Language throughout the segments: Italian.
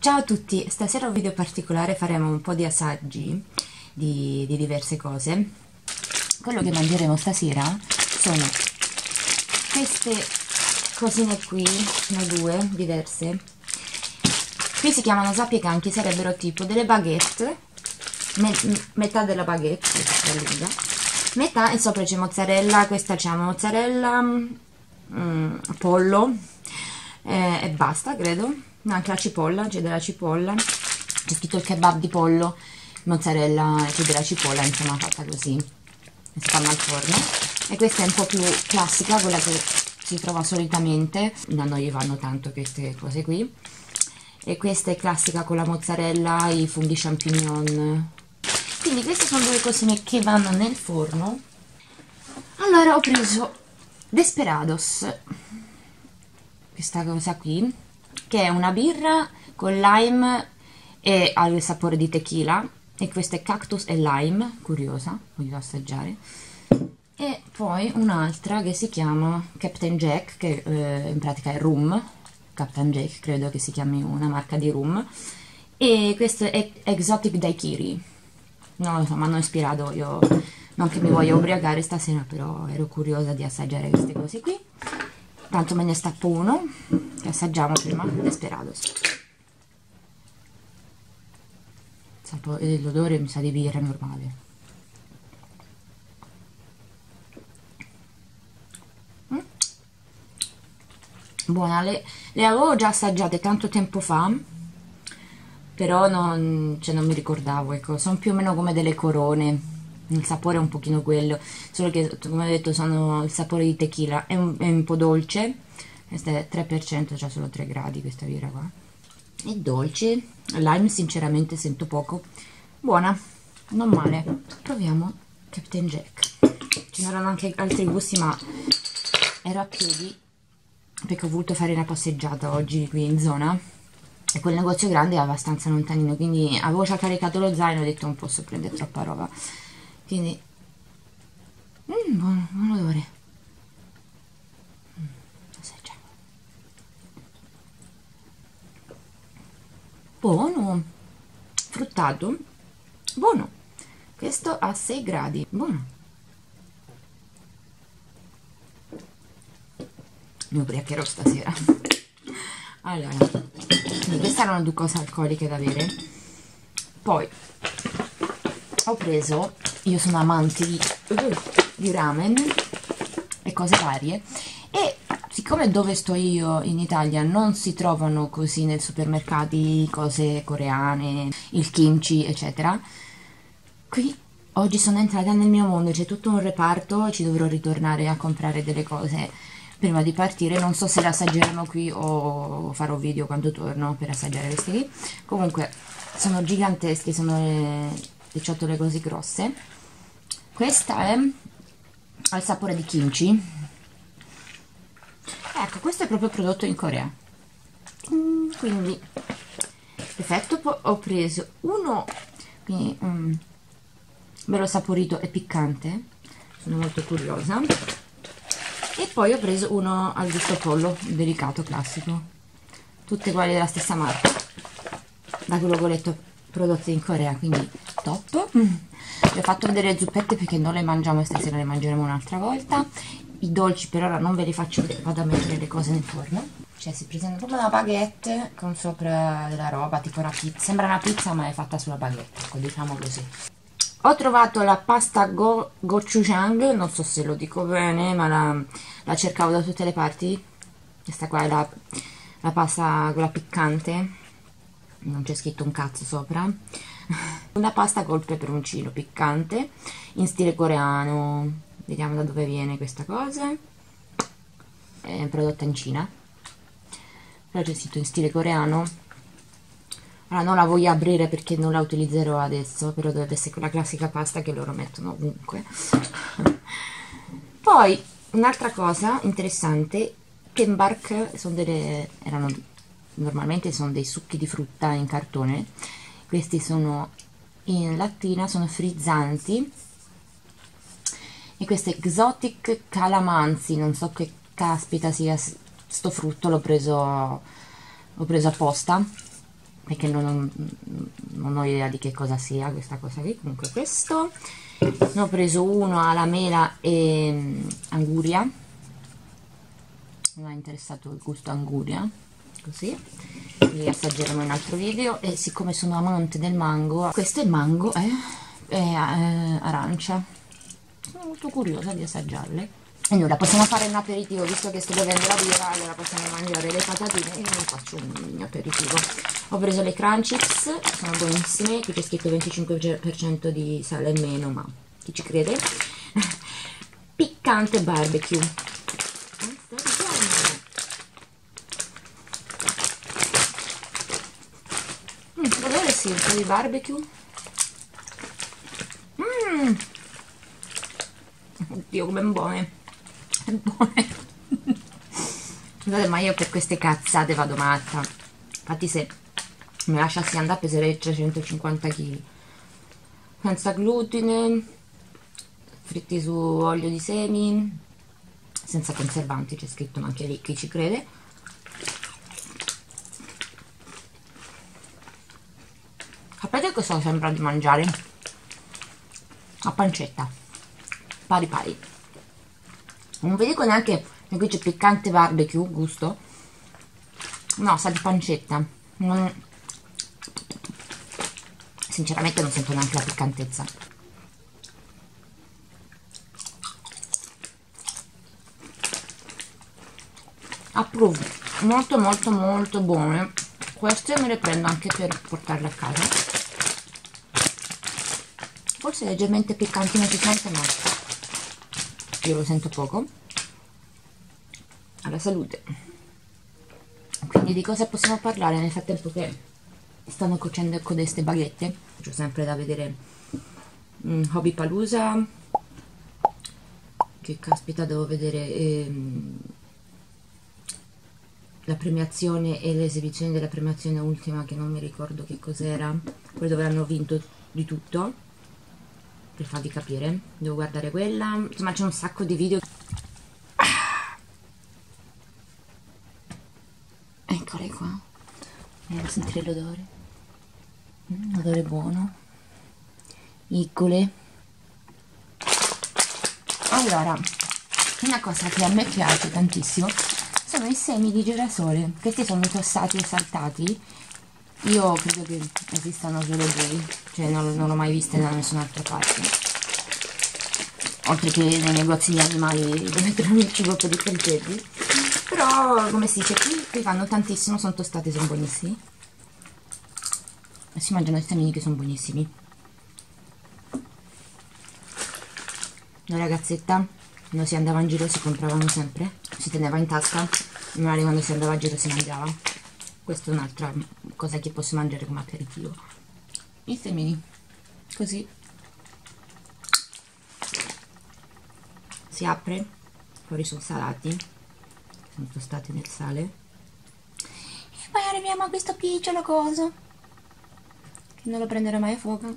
Ciao a tutti, stasera un video particolare faremo un po' di assaggi di, di diverse cose. Quello che mangeremo stasera sono queste cosine qui, sono due diverse. Qui si chiamano zapiecanchi, sarebbero tipo delle baguette, me, metà della baguette, questa è lunga, metà e sopra c'è mozzarella, questa c'è mozzarella, mm, pollo eh, e basta credo anche la cipolla, c'è della cipolla. C'è scritto il kebab di pollo mozzarella c'è della cipolla insomma fatta così. Si fanno al forno. E questa è un po' più classica quella che si trova solitamente. Noi gli vanno tanto queste cose qui. E questa è classica con la mozzarella i funghi champignon. Quindi queste sono due cosine che vanno nel forno. Allora ho preso Desperados. Questa cosa qui che è una birra con lime e ha il sapore di tequila. E questa è cactus e lime curiosa voglio assaggiare. E poi un'altra che si chiama Captain Jack che eh, in pratica è rum. Captain Jack credo che si chiami una marca di rum. E questo è Exotic Daiquiri. Non lo so, mi hanno ispirato io non che mi voglio ubriacare stasera però ero curiosa di assaggiare queste cose qui tanto me ne stappo uno che assaggiamo prima Desperados eh, l'odore mi sa di birra normale. Mm. buona le, le, avevo già assaggiate tanto tempo fa però non, cioè non mi ricordavo ecco sono più o meno come delle corone il sapore è un pochino quello, solo che come ho detto sono il sapore di tequila, è un, è un po' dolce, questo è 3%, c'ha solo 3 gradi questa birra qua, è dolce, lime sinceramente sento poco, buona, non male, proviamo Captain Jack, ce n'erano anche altri gusti ma ero a piedi perché ho voluto fare una passeggiata oggi qui in zona e quel negozio grande è abbastanza lontanino quindi avevo già caricato lo zaino e ho detto non posso prendere troppa roba quindi mm, buono, buon odore. Mm, assaggiamo buono fruttato buono. Questo a 6 gradi buono. Mi ubriacherò stasera. Allora queste erano due cose alcoliche da bere. Poi ho preso io sono amante di, di ramen e cose varie. E siccome dove sto io in Italia non si trovano così nei supermercati cose coreane, il kimchi eccetera, qui oggi sono entrata nel mio mondo, c'è tutto un reparto ci dovrò ritornare a comprare delle cose prima di partire, non so se le assaggeremo qui o farò video quando torno per assaggiare questi qui, comunque sono giganteschi, sono le ciotole così grosse questa è al sapore di kimchi. Ecco questo è proprio prodotto in Corea. Mm, quindi perfetto poi ho preso uno quindi um, bello saporito e piccante. Sono molto curiosa. E poi ho preso uno al gusto pollo delicato classico. Tutte uguali della stessa marca. Da quello che ho letto prodotti in Corea quindi top vi ho fatto vedere le zuppette perché non le mangiamo stasera le mangeremo un'altra volta. I dolci per ora non ve li faccio perché vado a mettere le cose nel forno. Cioè si presenta come una baguette con sopra della roba tipo una pizza. Sembra una pizza ma è fatta sulla baguette ecco diciamo così. Ho trovato la pasta go, gochujang non so se lo dico bene ma la, la cercavo da tutte le parti. Questa qua è la, la pasta quella piccante. Non c'è scritto un cazzo sopra una pasta col peperoncino piccante in stile coreano. Vediamo da dove viene questa cosa. È prodotta in Cina. Però c'è scritto in stile coreano. Allora non la voglio aprire perché non la utilizzerò adesso però dovrebbe essere quella classica pasta che loro mettono ovunque. Poi un'altra cosa interessante Pembark sono delle erano normalmente sono dei succhi di frutta in cartone questi sono in lattina sono frizzanti. E questo è exotic calamansi. Non so che caspita sia sto frutto l'ho preso preso apposta perché non non ho idea di che cosa sia questa cosa qui. Comunque questo. Ne ho preso uno alla mela e um, anguria. Mi ha interessato il gusto anguria così li assaggeremo in un altro video. E siccome sono amante del mango questo è mango eh, è eh, arancia. Sono molto curiosa di assaggiarle e nulla possiamo fare un aperitivo visto che sto bevendo la birra allora possiamo mangiare le patatine e non faccio un aperitivo. Ho preso le crunchips sono buonissime qui c'è scritto 25% di sale in meno ma chi ci crede? Piccante barbecue un po' di barbecue. Mmm! Oddio, come buone. È buone. Scusate, ma io per queste cazzate vado matta. Infatti se mi lasciassi andare peserei 350 kg. Senza glutine, fritti su olio di semi, senza conservanti, c'è scritto ma anche lì chi ci crede. Sapete cosa sembra di mangiare? a pancetta. Pari pari. Non vi dico neanche che qui c'è piccante barbecue gusto? No sa di pancetta. Non... sinceramente non sento neanche la piccantezza. Approvo molto molto molto buone. Queste me le prendo anche per portarle a casa forse leggermente piccante non si sente ma io lo sento poco. Alla salute. Quindi di cosa possiamo parlare nel frattempo che stanno cuocendo codeste baguette? C'ho sempre da vedere um, Hobby Palusa che caspita devo vedere ehm, la premiazione e l'esibizione della premiazione ultima che non mi ricordo che cos'era. Quello dove hanno vinto di tutto per farvi capire. Devo guardare quella. Insomma c'è un sacco di video. Ah. eccole qua. Andiamo a sentire l'odore. Mm, odore buono. Iccole. Allora una cosa che a me piace tantissimo sono i semi di girasole. Questi sono tossati e saltati io credo che esistano solo due cioè non, non l'ho mai viste da nessun'altra parte. Oltre che nei negozi di animali dove trovi il cibo per i criceti però come si dice qui, qui fanno tantissimo sono tostati sono buonissimi. E si mangiano i semini che sono buonissimi. La ragazzetta quando si andava in giro si compravano sempre. Si teneva in tasca magari quando si andava a giro si mangiava. Questa è un'altra cosa che posso mangiare come aperitivo? I semini. Così. Si apre fuori sono salati sono tostati nel sale. E poi arriviamo a questo picciolo coso che non lo prenderò mai a fuoco.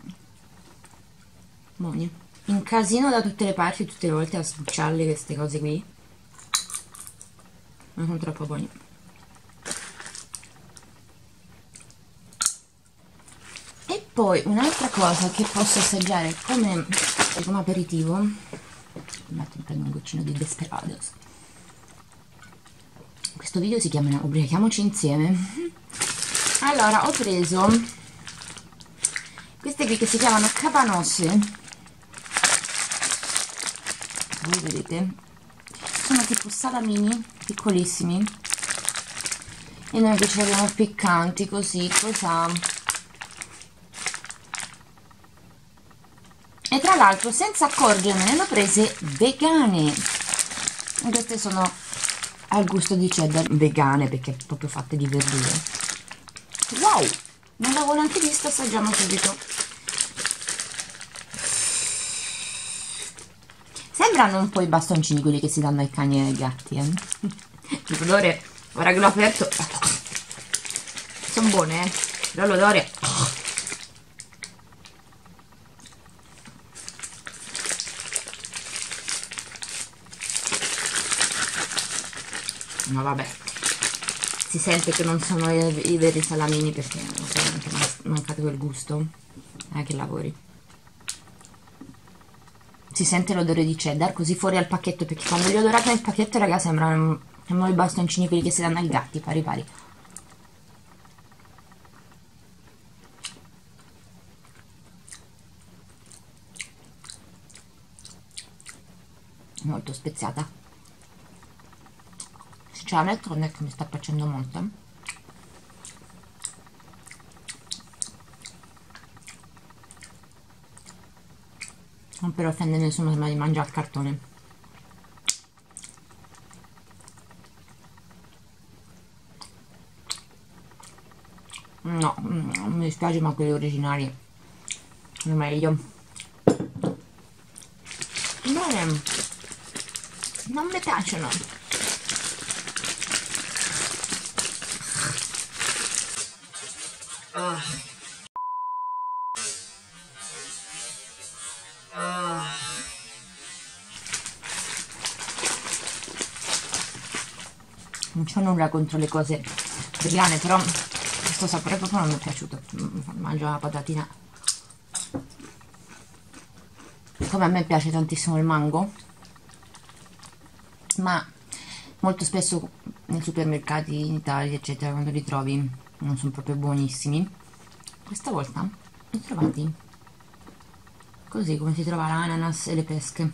Buoni in casino da tutte le parti tutte le volte a sbucciarle queste cose qui. Non sono troppo buoni poi un'altra cosa che posso assaggiare come, come aperitivo un attimo prendo un goccino di Desperados. Questo video si chiama ubriachiamoci insieme. Allora ho preso queste qui che si chiamano capanose voi vedete sono tipo salamini piccolissimi. E noi che ce li abbiamo piccanti così cosa e tra l'altro senza accorgermene ne ho prese vegane queste sono al gusto di cheddar vegane perché proprio fatte di verdure wow non l'avevo neanche visto assaggiamo subito Sembrano un po' i bastoncini quelli che si danno ai cani e ai gatti, eh. L'odore, ora che l'ho aperto, sono buone, eh. L'odore... Ma vabbè. si sente che non sono i, i veri salamini perché ovviamente mancate quel gusto eh, che lavori. Si sente l'odore di cheddar così fuori al pacchetto perché quando li ho dorati nel pacchetto raga sembrano, sembrano i bastoncini quelli che si danno ai gatti pari pari. Molto speziata sinceramente non è che mi sta piacendo molto. Non per offendere nessuno ma di mangiare il cartone. No, mm, mi dispiace ma quelli originali sono meglio. Non, non mi piacciono non c'ho nulla contro le cose vegane però questo sapore proprio non mi è piaciuto. Mangio la patatina. Come a me piace tantissimo il mango ma molto spesso nei supermercati in Italia eccetera quando li trovi non sono proprio buonissimi. Questa volta li ho trovati così come si trova l'ananas e le pesche.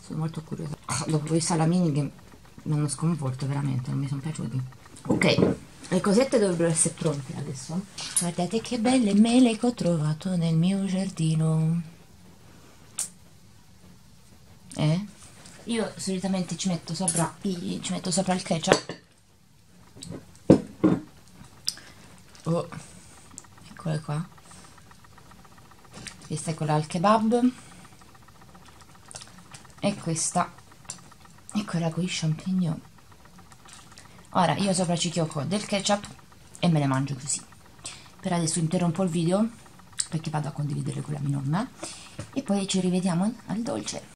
Sono molto curiosa. Dopo quei salamini che mi hanno sconvolto veramente, non mi sono piaciuti. Ok, le cosette dovrebbero essere pronte adesso. Guardate che belle mele che ho trovato nel mio giardino. Eh? Io solitamente ci metto sopra, ci metto sopra il ketchup. Oh, eccole qua. Questa è quella al kebab. E questa eccola qui champignon. Ora io sopra ci chiocco del ketchup e me le mangio così. Per adesso interrompo il video perché vado a condividere con la mia nonna. E poi ci rivediamo al dolce